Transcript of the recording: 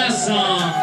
that song.